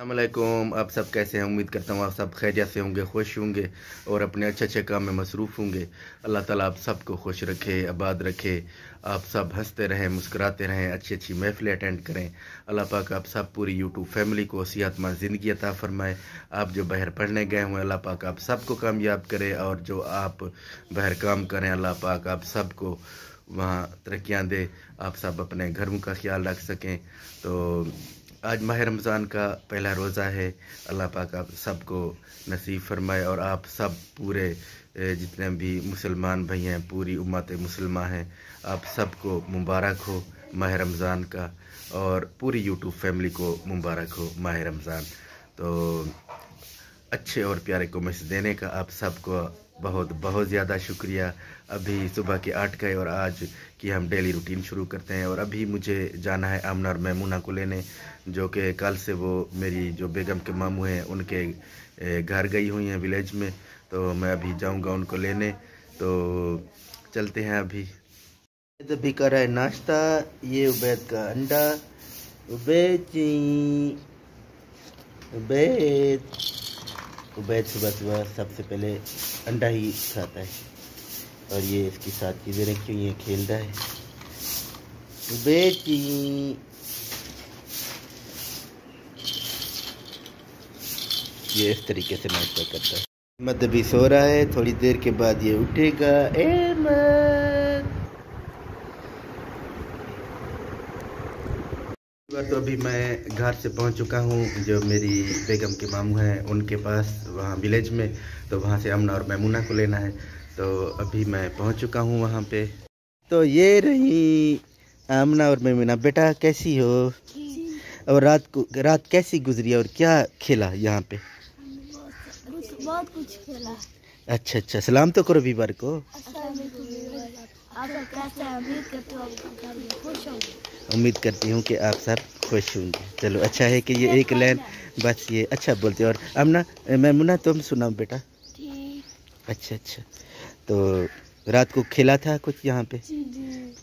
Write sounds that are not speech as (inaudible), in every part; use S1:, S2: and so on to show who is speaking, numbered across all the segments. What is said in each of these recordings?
S1: अल्लाम आप सब कैसे हैं? उम्मीद करता हूँ आप सब खैरियत से होंगे, खुश होंगे और अपने अच्छे अच्छे काम में मसरूफ़ होंगे। अल्लाह ताला आप सबको खुश रखे, आबाद रखे। आप सब हँसते रहें, मुस्कुराते रहें अच्छी अच्छी महफिलें अटेंड करें। अल्लाह पाक आप सब पूरी यूट्यूब फैमिली को सेहतमंद ज़िंदगी अता फरमाए। आप जो बाहर पढ़ने गए हुए अल्लाह पाक आप सबको कामयाब करे और जो आप बाहर काम करें अल्लाह पाक आप सबको वहाँ तरक्याँ दे। आप सब अपने घरों का ख्याल रख सकें। तो आज माह रमज़ान का पहला रोज़ा है। अल्लाह पाक आप सबको नसीब फरमाए और आप सब पूरे जितने भी मुसलमान भाई हैं, पूरी उम्मत मुसलमान हैं, आप सबको मुबारक हो माह रमज़ान का और पूरी यूट्यूब फैमिली को मुबारक हो माह रमज़ान। तो अच्छे और प्यारे कमेंट्स देने का आप सबको बहुत बहुत ज़्यादा शुक्रिया। अभी सुबह के आठ गए और आज की हम डेली रूटीन शुरू करते हैं। और अभी मुझे जाना है आमना और मैमूना को लेने, जो कि कल से वो मेरी जो बेगम के मामू हैं, उनके घर गई हुई हैं विलेज में। तो मैं अभी जाऊँगा उनको लेने। तो चलते हैं अभी। तो भी कर रहा है नाश्ता। ये उबैद का अंडा। उबैद उबैद। उबैद सुबह सुबह सबसे पहले अंडा ही खाता है। और ये इसकी साथ चीज़ें रखी हुई हैं खेल रहा है। बेटी। ये इस तरीके से नाश्ता करता है। मत अभी सो रहा है, थोड़ी देर के बाद ये उठेगा। तो अभी मैं घर से पहुँच चुका हूँ, जो मेरी बेगम के मामू हैं, उनके पास, वहाँ विलेज में तो वहाँ से अमना और मैमुना को लेना है। तो अभी मैं पहुँच चुका हूँ वहाँ पे। तो ये रही आमना और मैमुना। बेटा कैसी हो? और रात को रात कैसी गुजरी और क्या खेला यहाँ पे?
S2: बहुत कुछ खेला।
S1: अच्छा अच्छा सलाम तो करो बीबार को। उम्मीद करती हूँ कि आप सब खुश होंगे। चलो अच्छा है कि ये एक लाइन बस ये अच्छा बोलते और अमना मैमुना तुम सुनाओ बेटा। अच्छा अच्छा। तो रात को खेला था कुछ यहाँ पे?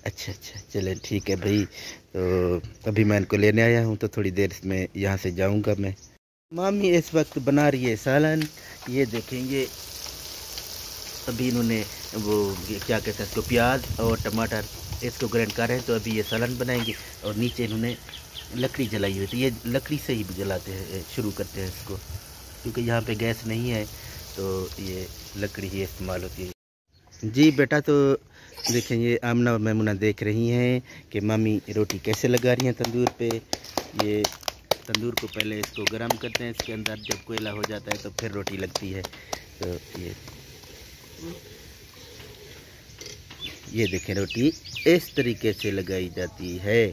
S1: अच्छा अच्छा चले ठीक है भाई। तो अभी मैं इनको लेने आया हूँ तो थोड़ी देर में यहाँ से जाऊँगा मैं। मामी इस वक्त बना रही है सालन। ये देखेंगे। अभी इन्होंने वो क्या कहते हैं इसको प्याज और टमाटर इसको ग्रैंड कर रहे हैं तो अभी ये सालन बनाएँगे और नीचे इन्होंने लकड़ी जलाई हुई थी ये लकड़ी से ही जलाते हैं शुरू करते हैं इसको क्योंकि यहाँ पे गैस नहीं है तो ये लकड़ी ही इस्तेमाल होती है। जी बेटा तो देखें, ये आमना और मैमुना देख रही हैं कि मामी रोटी कैसे लगा रही हैं तंदूर पे। ये तंदूर को पहले इसको गर्म करते हैं, इसके अंदर जब कोयला हो जाता है तो फिर रोटी लगती है। तो ये ये देखें, रोटी इस तरीके से लगाई जाती है।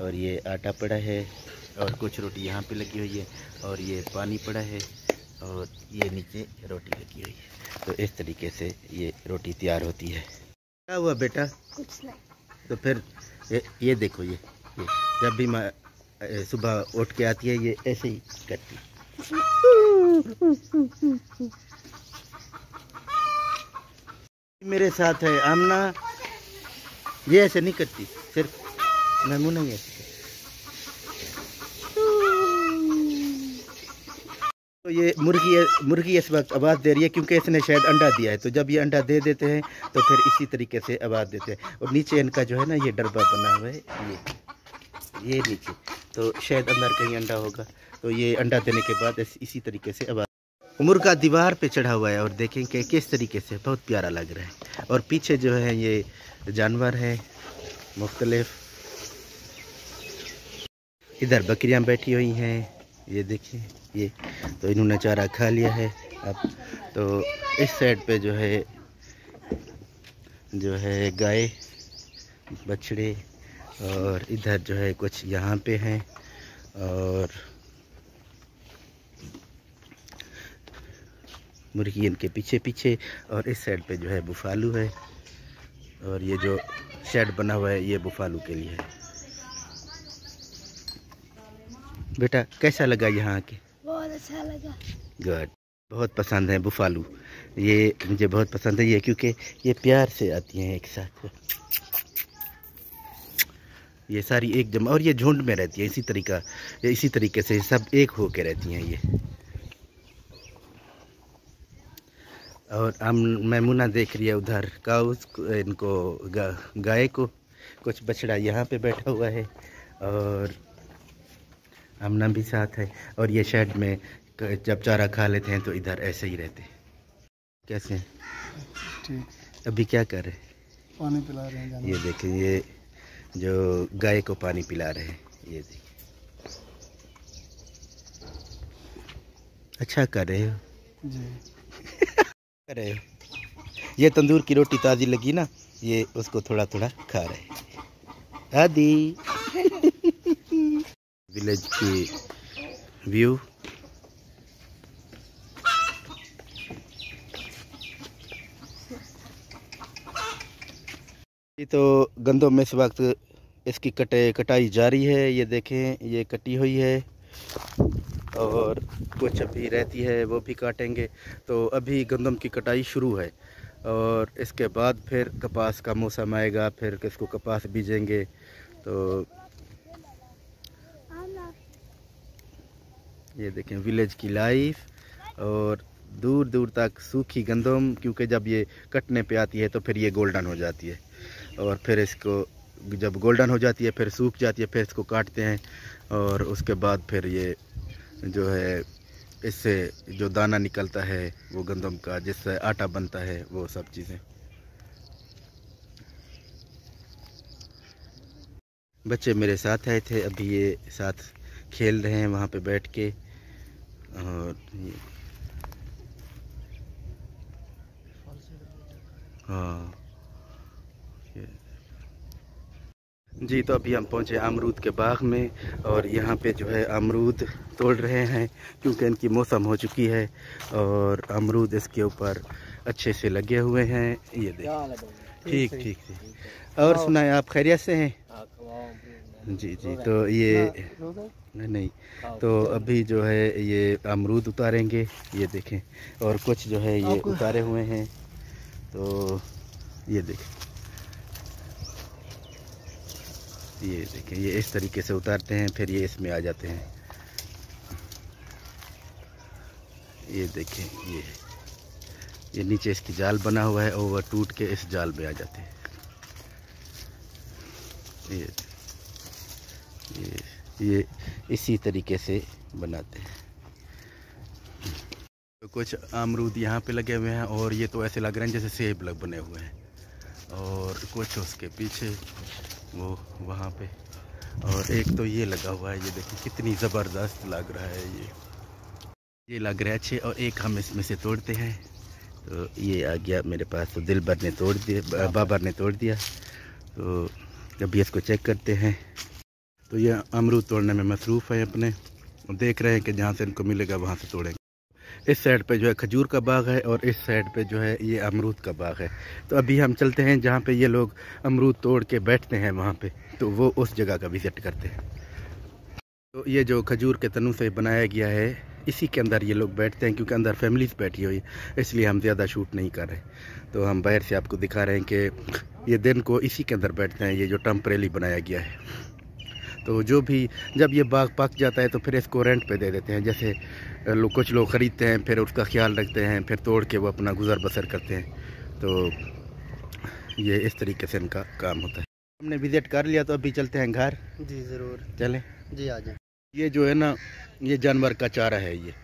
S1: और ये आटा पड़ा है, और कुछ रोटी यहाँ पे लगी हुई है, और ये पानी पड़ा है। और ये नीचे रोटी लगी हुई है। तो इस तरीके से ये रोटी तैयार होती है। क्या हुआ बेटा?
S2: कुछ नहीं।
S1: तो फिर ये, ये देखो ये, ये जब भी मैं सुबह उठ के आती है ये ऐसे ही करती मेरे साथ है आमना। ये ऐसे नहीं करती सिर्फ़ मैमूना ही ऐसे ये मुर्गी मुर्गी इस वक्त आवाज़ दे रही है क्योंकि इसने शायद अंडा दिया है। तो जब ये अंडा दे देते हैं तो फिर इसी तरीके से आवाज़ देते हैं। और नीचे इनका जो है ना, ये डरबा बना हुआ है। ये ये नीचे। तो शायद अंदर कहीं अंडा होगा। तो ये अंडा देने के बाद इसी तरीके से आवाज़। मुर्गा दीवार पे चढ़ा हुआ है और देखें कि किस तरीके से बहुत प्यारा लग रहा है। और पीछे जो है, ये जानवर हैं, मुख्तलिफ़। इधर बकरियाँ बैठी हुई हैं। ये देखिए, ये तो इन्होंने चारा खा लिया है अब। तो इस साइड पे जो है जो है गाय, बछड़े और इधर जो है कुछ यहाँ पे हैं और मुर्गी इनके पीछे पीछे और इस साइड पे जो है बुफालू है और ये जो शेड बना हुआ है, ये बुफालू के लिए है। बेटा कैसा लगा यहाँ आके?
S2: बहुत अच्छा लगा।
S1: गुड बहुत पसंद है बुफालू। ये मुझे बहुत पसंद है ये क्योंकि ये प्यार से आती हैं एक साथ। ये सारी एक जमा और ये झुंड में रहती है इसी तरीका इसी तरीके से सब एक हो के रहती हैं ये। और हम मैमुना देख रही है उधर काउस इनको गा, गाय को कुछ बछड़ा यहाँ पे बैठा हुआ है और हमना भी साथ है। और ये शेड में जब चारा खा लेते हैं तो इधर ऐसे ही रहते हैं। कैसे
S3: ठीक।
S1: अभी क्या कर रहे हैं?
S3: पानी पिला रहे हैं
S1: ये देखिए ये जो गाय को पानी पिला रहे हैं ये देखिए अच्छा कर रहे हो?
S3: जी। (laughs)
S1: कर रहे हो? ये तंदूर की रोटी ताज़ी लगी ना ये उसको थोड़ा थोड़ा खा रहे हैं। आदि। विलेज की व्यू ये तो गंदों में इस वक्त इसकी कटे कटाई जारी है, ये देखें, ये कटी हुई है और कुछ अभी रहती है, वो भी काटेंगे। तो अभी गंदम की कटाई शुरू है और इसके बाद फिर कपास का मौसम आएगा, फिर इसको कपास बीजेंगे तो ये देखें विलेज की लाइफ और दूर दूर तक सूखी गंदम, क्योंकि जब ये कटने पे आती है तो फिर ये गोल्डन हो जाती है। और फिर इसको, जब गोल्डन हो जाती है, फिर सूख जाती है, फिर इसको काटते हैं और उसके बाद फिर ये जो है, इससे जो दाना निकलता है, वो गंदम का, जिससे आटा बनता है, वो सब चीज़ें। बच्चे मेरे साथ आए थे, अभी ये साथ खेल रहे हैं वहाँ पे बैठ के। और हाँ। जी तो अभी हम पहुँचे अमरूद के बाग में और यहाँ पे जो है अमरूद तोड़ रहे हैं क्योंकि इनकी मौसम हो चुकी है और अमरूद इसके ऊपर अच्छे से लगे हुए हैं। ये देख। ठीक ठीक ठीक और सुनाए आप खैरियत से हैं? जी जी तो ये नहीं नहीं। तो अभी जो है ये अमरूद उतारेंगे ये देखें। और कुछ जो है ये उतारे हुए हैं। तो ये देखें। ये देखें ये इस तरीके से उतारते हैं फिर ये इसमें आ जाते हैं। ये देखें ये ये नीचे इसकी जाल बना हुआ है और वह टूट के इस जाल में आ जाते हैं। ये ये ये इसी तरीके से बनाते हैं। तो कुछ अमरूद यहाँ पे लगे हुए हैं और ये तो ऐसे लग रहे हैं जैसे सेब लग बने हुए हैं। और कुछ उसके पीछे वो वहाँ पे और एक तो ये लगा हुआ है, ये देखिए कितनी ज़बरदस्त लग रहा है ये। ये लग रहा है अच्छे और एक हम इसमें से तोड़ते हैं। तो ये आ गया मेरे पास तो दिल भर ने तोड़ दिया, बाबर ने तोड़ दिया। तो अभी इसको चेक करते हैं। तो ये अमरूद तोड़ने में मसरूफ़ है अपने। देख रहे हैं कि जहाँ से इनको मिलेगा, वहाँ से तोड़ेंगे। इस साइड पे जो है खजूर का बाग है और इस साइड पे जो है ये अमरूद का बाग है। तो अभी हम चलते हैं जहाँ पे ये लोग अमरूद तोड़ के बैठते हैं वहाँ पे। तो वो उस जगह का विज़िट करते हैं। तो ये जो खजूर के तनु से बनाया गया है, इसी के अंदर ये लोग बैठते हैं क्योंकि अंदर फैमिलीज़ बैठी हुई इसलिए हम ज़्यादा शूट नहीं कर रहे तो हम बाहर से आपको दिखा रहे हैं कि ये दिन को इसी के अंदर बैठते हैं, ये जो टम्परेली बनाया गया है। तो जो भी जब ये बाग पक जाता है तो फिर इसको रेंट पे दे देते हैं। जैसे लोग कुछ लोग ख़रीदते हैं फिर उसका ख्याल रखते हैं फिर तोड़ के वो अपना गुजर बसर करते हैं। तो ये इस तरीके से इनका काम होता है। हमने विज़िट कर लिया तो अभी चलते हैं घर।
S3: जी ज़रूर।
S1: चलें?
S3: जी आ जाए।
S1: ये जो है ना ये जानवर का चारा है ये।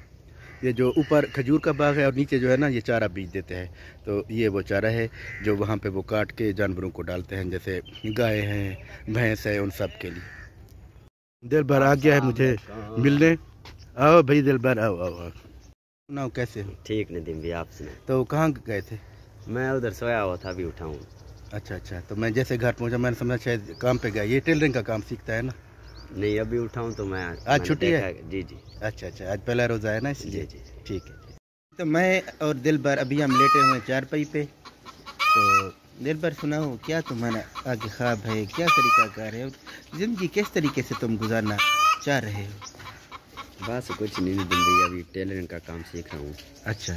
S1: ये जो ऊपर खजूर का बाग है और नीचे जो है ना ये चारा बीज देते हैं। तो ये वो चारा है जो वहाँ पे वो काट के जानवरों को डालते हैं जैसे गाय हैं भैंस है उन सब के लिए। दिल भर आ गया है मुझे मिलने। आओ भाई दिल भर आओ आओ आओ। सुनाओ कैसे? हो
S4: ठीक नदीम भी आप सुनाए
S1: तो कहाँ गए थे?
S4: मैं उधर सोया हुआ था अभी उठाऊँ
S1: अच्छा अच्छा तो मैं जैसे घर पहुँचा मैंने समझा शायद काम पे गया। ये टेलरिंग का काम सीखता है ना?
S4: नहीं अभी उठाऊँ तो मैं आज
S1: छुट्टी है?
S4: जी जी।
S1: अच्छा अच्छा आज पहला रोज़ा है ना
S4: जी
S1: इसलिए?
S4: जी
S1: ठीक है। तो मैं और दिल भर अभी हम लेटे हुए हैं चारपाई पे। तो दिल भर सुनाओ क्या तुम्हारा आगे ख्वाब है? क्या तरीका कार है? ज़िंदगी किस तरीके से तुम गुजारना चाह रहे हो?
S4: बस कुछ नहीं भाई अभी टेलरिंग का काम सीख रहा हूँ।
S1: अच्छा।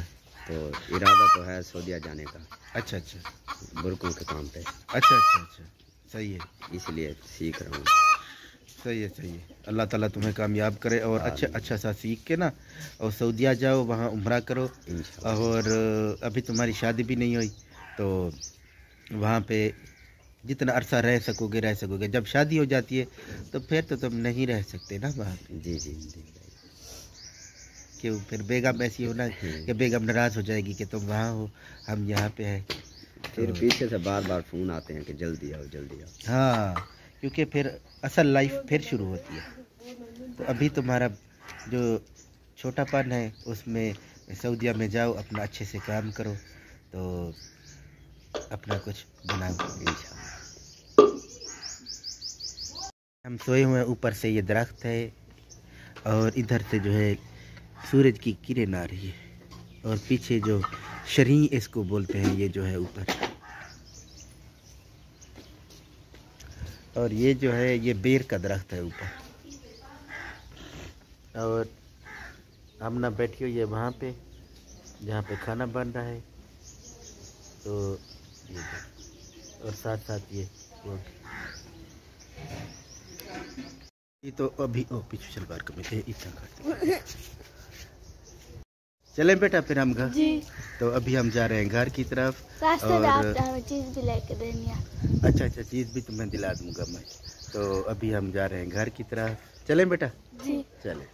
S4: तो इरादा तो है सऊदिया जाने का।
S1: अच्छा अच्छा।
S4: बुरकों के काम पे।
S1: अच्छा अच्छा अच्छा। सही है।
S4: इसलिए सीख रहा हूँ।
S1: सही है सही है। अल्लाह ताला तुम्हें कामयाब करे और अच्छा अच्छा सा सीख के ना और सऊदिया जाओ वहाँ उम्र करो। और अभी तुम्हारी शादी भी नहीं हुई तो वहाँ पे जितना अरसा रह सकोगे रह सकोगे। जब शादी हो जाती है तो फिर तो तुम नहीं रह सकते ना वहाँ
S4: जी जी जी
S1: क्यों? फिर बेगम ऐसी होना
S4: हम्म।
S1: कि बेगम नाराज़ हो जाएगी कि तुम वहाँ हो हम यहाँ पे हैं।
S4: फिर पीछे से बार बार फ़ोन आते हैं कि जल्दी आओ जल्दी आओ।
S1: हाँ क्योंकि फिर असल लाइफ फिर शुरू होती है। तो अभी तुम्हारा जो छोटापन है उसमें सऊदिया में जाओ अपना अच्छे से काम करो। तो अपना कुछ बना
S4: इंशाल्लाह
S1: हम सोए हुए ऊपर से ये दरख्त है और इधर से जो है सूरज की किरण आ रही है और पीछे जो शरी इसको बोलते हैं, ये जो है ऊपर। और ये जो है, ये बेर का दरख्त है ऊपर। और हम ना बैठी हुई है वहाँ पे, जहाँ पे खाना बन रहा है। तो ये। और साथ साथ ये ये तो अभी ओ पीछे सलवार कमीज है इतना करते चलें बेटा फिर हम घर। तो अभी हम जा रहे हैं घर की तरफ़ और-
S2: चीज़ भी लेके देनी
S1: अच्छा अच्छा चीज़ भी तुम्हें दिला दूँगा मैं। तो अभी हम जा रहे हैं घर की तरफ़। चलें बेटा?
S2: जी।
S1: चले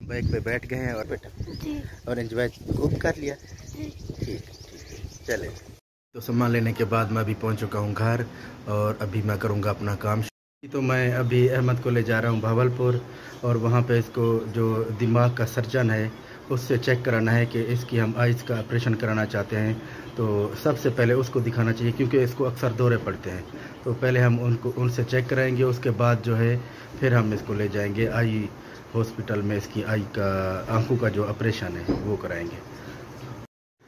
S1: बाइक पे बैठ गए हैं और बेटा
S2: जी।
S1: और एंजॉय खूब कर लिया। ठीक ठीक है। चले। तो सामान लेने के बाद मैं अभी पहुँच चुका हूँ घर, और अभी मैं करूँगा अपना काम। तो मैं अभी अहमद को ले जा रहा हूँ भावलपुर, और वहाँ पे इसको जो दिमाग का सर्जन है, उससे चेक कराना है कि इसकी हम आइज़ का ऑपरेशन कराना चाहते हैं। तो सबसे पहले उसको दिखाना चाहिए, क्योंकि इसको अक्सर दौरे पड़ते हैं। तो पहले हम उनको, उनसे चेक कराएँगे, उसके बाद जो है, फिर हम इसको ले जाएँगे आई हॉस्पिटल में इसकी आई का, आँखों का जो ऑपरेशन है, वो कराएँगे।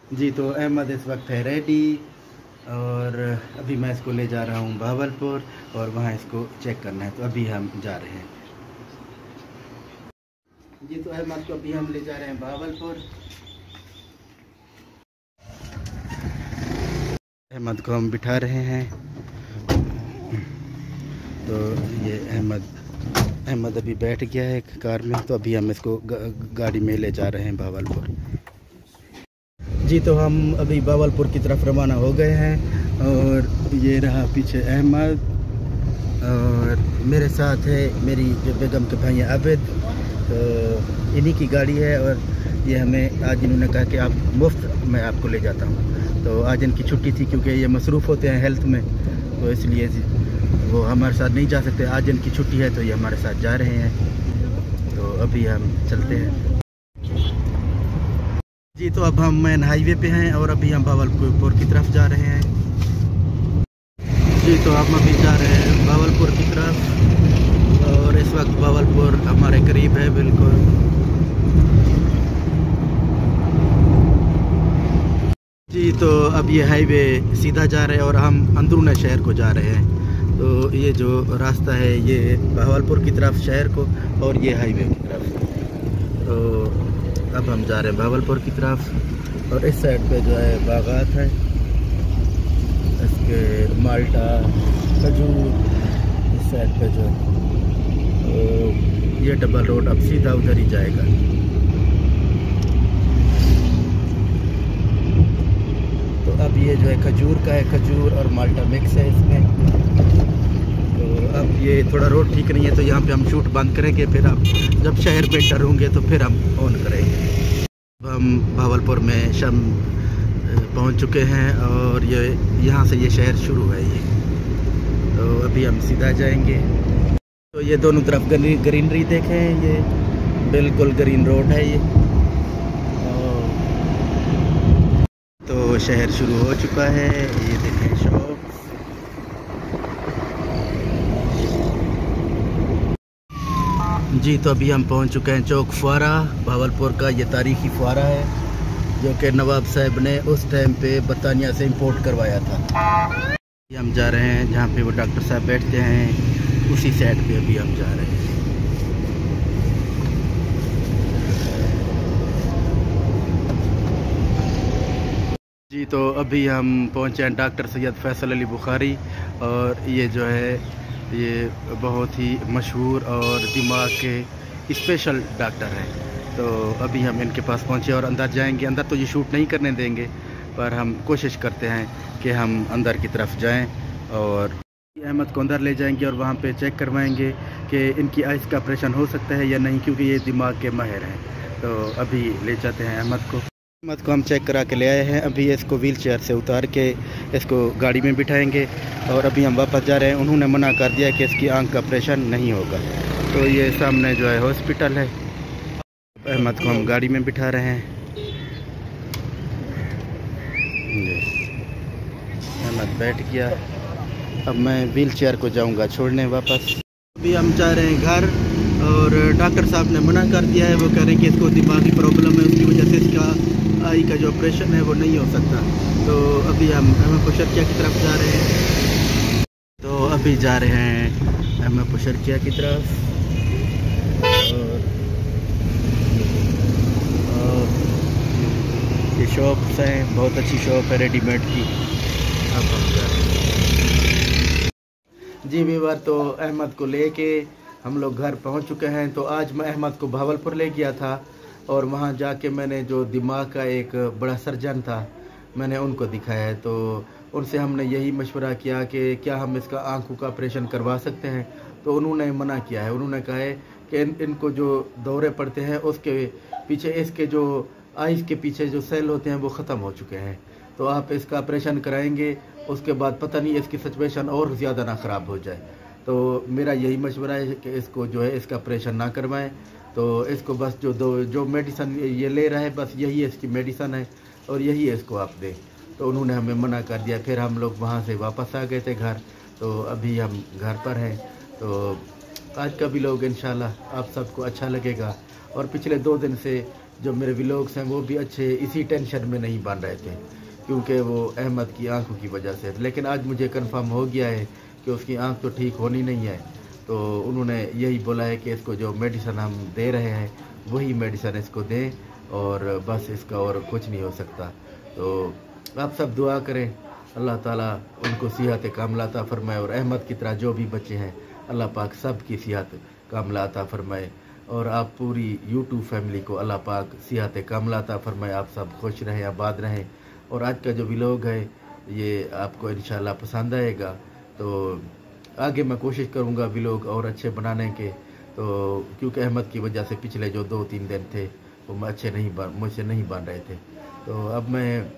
S1: जी तो अहमद इस वक्त है रेडी। और अभी मैं इसको ले जा रहा हूँ भावलपुर और वहाँ इसको चेक करना है। तो अभी हम जा रहे हैं। जी तो अहमद को अभी हम ले जा रहे हैं भावलपुर अहमद को हम बिठा रहे हैं। तो ये अहमद अहमद अभी बैठ गया है कार में। तो अभी हम इसको गाड़ी में ले जा रहे हैं भावलपुर जी तो हम अभी बावलपुर की तरफ़ रवाना हो गए हैं और ये रहा पीछे अहमद और मेरे साथ है मेरी जो बेगम के भाई आबिद। तो इन्हीं की गाड़ी है और ये हमें आज इन्होंने कहा कि आप मुफ़्त मैं आपको ले जाता हूँ। तो आज इनकी छुट्टी थी क्योंकि ये मसरूफ़ होते हैं हेल्थ में तो इसलिए वो हमारे साथ नहीं जा सकते। आज इनकी छुट्टी है तो ये हमारे साथ जा रहे हैं। तो अभी हम चलते हैं। जी तो अब हम मेन हाईवे पे हैं और अभी हम भावलपुर की तरफ़ जा रहे हैं। जी तो हम अभी जा रहे हैं भावलपुर की तरफ़ और इस वक्त बावलपुर हमारे करीब है, बिल्कुल। जी तो अब ये हाईवे सीधा जा रहे हैं और हम अंदरून शहर को जा रहे हैं। तो ये जो रास्ता है, ये भावलपुर की तरफ़ शहर को और ये हाईवे की तरफ़। तो अब हम जा रहे हैं भावलपुर की तरफ़ और इस साइड पे जो है बागात है। इसके माल्टा, खजूर, इस साइड पे जो है। तो ये डबल रोड अब सीधा उधर ही जाएगा। तो अब ये जो है खजूर का है, खजूर और माल्टा मिक्स है इसमें। अब ये थोड़ा रोड ठीक नहीं है तो यहाँ पे हम शूट बंद करेंगे फिर अब जब शहर पे एंटर होंगे तो फिर हम ऑन करेंगे। हम भावलपुर में शम पहुँच चुके हैं और ये यहाँ से ये शहर शुरू है ये। तो अभी हम सीधा जाएँगे। तो ये दोनों तरफ़ ग्री, ग्रीनरी देखें ये बिल्कुल ग्रीन रोड है ये। तो शहर शुरू हो चुका है ये देखें शॉप जी तो अभी हम पहुँच चुके हैं चौक फुआरा, भावलपुर का ये तारीखी फुआरा है, जो कि नवाब साहब ने उस टाइम पे बरतानिया से इंपोर्ट करवाया था। हम जा रहे हैं जहाँ पे वो डॉक्टर साहब बैठते हैं, उसी साइड पे अभी हम जा रहे हैं। जी तो अभी हम पहुँचे हैं डॉक्टर सैयद फैसल अली बुखारी, और ये जो है ये बहुत ही मशहूर और दिमाग के स्पेशल डॉक्टर हैं। तो अभी हम इनके पास पहुँचे और अंदर जाएँगे। अंदर तो ये शूट नहीं करने देंगे, पर हम कोशिश करते हैं कि हम अंदर की तरफ़ जाएँ और अहमद को अंदर ले जाएँगे और वहाँ पे चेक करवाएँगे कि इनकी आइस का ऑपरेशन हो सकता है या नहीं, क्योंकि ये दिमाग के माहिर हैं। तो अभी ले जाते हैं अहमद को। अहमद को हम चेक करा के ले आए हैं। अभी इसको व्हील चेयर से उतार के इसको गाड़ी में बिठाएँगे और अभी हम वापस जा रहे हैं। उन्होंने मना कर दिया कि इसकी आँख का ऑपरेशन नहीं होगा। तो ये सामने जो है हॉस्पिटल है। अहमद को हम गाड़ी में बिठा रहे हैं। अहमद बैठ गया। अब मैं व्हील चेयर को जाऊँगा छोड़ने वापस। अभी हम जा रहे हैं घर और डॉक्टर साहब ने मना कर दिया है। वो कह रहे हैं कि इसको दिमागी प्रॉब्लम है। उसकी वजह से इसका आई का जो ऑपरेशन है वो नहीं हो सकता। तो अभी हम अहमद पुशरकिया की तरफ़ जा रहे हैं। तो अभी जा रहे हैं अहमद पुशरकिया की तरफ़। और ये शॉप्स हैं, बहुत अच्छी शॉप है रेडीमेड की। अब हम जा रहे हैं। जी वीवर तो अहमद को लेके हम लोग घर पहुँच चुके हैं। तो आज मैं अहमद को भावलपुर ले गया था। और वहाँ जाके मैंने जो दिमाग का एक बड़ा सर्जन था मैंने उनको दिखाया है। तो उनसे हमने यही मशवरा किया कि क्या हम इसका आँखों का ऑपरेशन करवा सकते हैं। तो उन्होंने मना किया है। उन्होंने कहा है कि इन, इनको जो दौरे पड़ते हैं उसके पीछे इसके जो आइस के पीछे जो सेल होते हैं वो ख़त्म हो चुके हैं। तो आप इसका ऑपरेशन कराएँगे उसके बाद पता नहीं इसकी सिचुएशन और ज़्यादा ना ख़राब हो जाए। तो मेरा यही मशवरा है कि इसको जो है इसका ऑपरेशन ना करवाएँ। तो इसको बस जो दो, जो मेडिसन ये ले रहा है, बस यही इसकी मेडिसन है और यही है इसको आप दें। तो उन्होंने हमें मना कर दिया। फिर हम लोग वहाँ से वापस आ गए थे घर। तो अभी हम घर पर हैं। तो आज का भी लोग इन आप सबको अच्छा लगेगा। और पिछले दो दिन से जो मेरे व्लॉग्स हैं, वो भी अच्छे, इसी टेंशन में नहीं बन रहे थे। क्योंकि वो अहमद की आँखों की वजह से। लेकिन आज मुझे कंफर्म हो गया है कि उसकी आँख तो ठीक होनी नहीं है। तो उन्होंने यही बोला है कि इसको जो मेडिसन हम दे रहे हैं, वही मेडिसन इसको दें और बस इसका और कुछ नहीं हो सकता। तो आप सब दुआ करें, अल्लाह ताला उनको सिहत कामलाता फरमाए और अहमद की तरह जो भी बच्चे हैं, अल्लाह पाक सब की सिहत कामलाता फरमाए और आप पूरी यूट्यूब फैमिली को अल्लाह पाक सिहत कामलाता फरमाए। आप सब खुश रहें, आबाद रहें और आज का जो व्लॉग है, ये आपको इन पसंद आएगा। तो आगे मैं कोशिश करूँगा व्लॉग और अच्छे बनाने के। तो क्योंकि अहमद की वजह से पिछले जो दो तीन दिन थे, वो मैं अच्छे नहीं बन, मुझसे नहीं बन रहे थे। तो अब मैं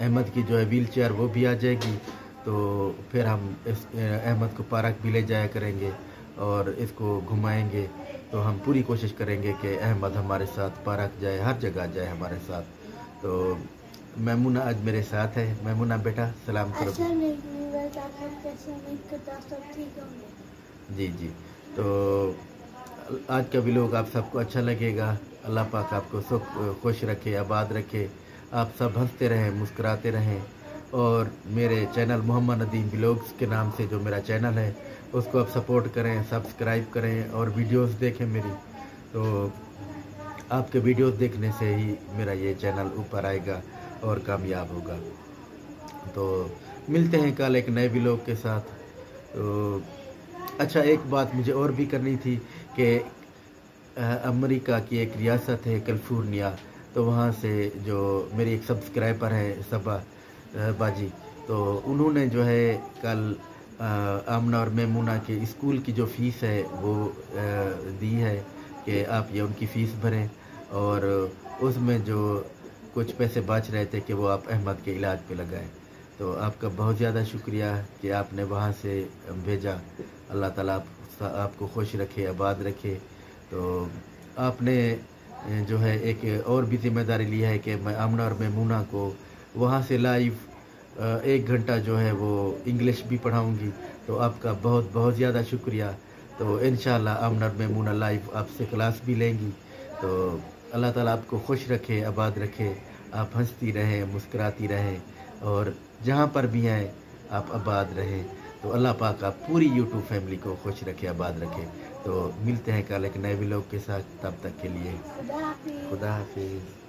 S1: अहमद की जो है व्हील चेयर, वो भी आ जाएगी। तो फिर हम इस अहमद को पार्क भी ले जाया करेंगे और इसको घुमाएँगे। तो हम पूरी कोशिश करेंगे कि अहमद हमारे साथ पार्क जाए, हर जगह जाए हमारे साथ। तो मैमुना आज मेरे साथ है। मैमुना बेटा, सलाम करो। जी जी। तो आज का भी लोग आप सबको अच्छा लगेगा। अल्लाह पाक आपको सुख खुश रखे, आबाद रखे। आप सब हँसते रहें, मुस्कुराते रहें। और मेरे चैनल मोहम्मद नदीम ब्लॉग्स के नाम से जो मेरा चैनल है, उसको आप सपोर्ट करें सब्सक्राइब करें और वीडियोस देखें मेरी। तो आपके वीडियोस देखने से ही मेरा ये चैनल ऊपर आएगा और कामयाब होगा। तो मिलते हैं कल एक नए ब्लॉग के साथ। तो अच्छा एक बात मुझे और भी करनी थी कि अमेरिका की एक रियासत है कैलिफ़ोर्निया। तो वहाँ से जो मेरी एक सब्सक्राइबर है, सबा बाजी तो उन्होंने जो है कल आमना और मेमूना के स्कूल की जो फ़ीस है, वो दी है कि आप ये उनकी फ़ीस भरें। और उसमें जो कुछ पैसे बच रहे थे कि वो आप अहमद के इलाज पे लगाएँ। तो आपका बहुत ज़्यादा शुक्रिया कि आपने वहाँ से भेजा। अल्लाह ताला आप, आपको खुश रखे आबाद रखे। तो आपने जो है एक और भी ज़िम्मेदारी ली है कि मैं आमना और मेमूना को वहाँ से लाइव एक घंटा जो है वो इंग्लिश भी पढ़ाऊँगी। तो आपका बहुत बहुत ज़्यादा शुक्रिया। तो इन आमना और मेमूना लाइव आपसे क्लास भी लेंगी। तो अल्लाह ताला आपको खुश रखे आबाद रखे। आप हंसती रहें मुस्कुराती रहें। और जहाँ पर भी आए आप आबाद रहें। तो अल्लाह पाक आप पूरी यूट्यूब फैमिली को खुश रखे आबाद रखे। तो मिलते हैं कल एक नए ब्लॉग के साथ तब तक के लिए। खुदा हाफिज़।